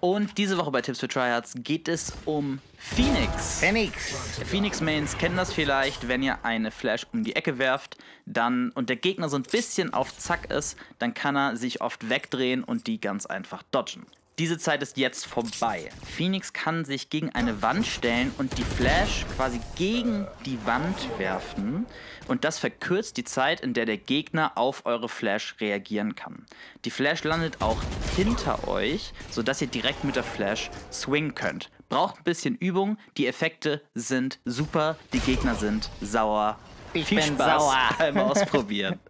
Und diese Woche bei Tipps für Tryhards geht es um Phoenix. Phoenix. Phoenix Mains kennen das vielleicht, wenn ihr eine Flash um die Ecke werft dann, und der Gegner so ein bisschen auf Zack ist, dann kann er sich oft wegdrehen und die ganz einfach dodgen. Diese Zeit ist jetzt vorbei. Phoenix kann sich gegen eine Wand stellen und die Flash quasi gegen die Wand werfen. Und das verkürzt die Zeit, in der der Gegner auf eure Flash reagieren kann. Die Flash landet auch hinter euch, sodass ihr direkt mit der Flash swingen könnt. Braucht ein bisschen Übung, die Effekte sind super, die Gegner sind sauer. Ich Viel bin Spaß sauer. beim Ausprobieren.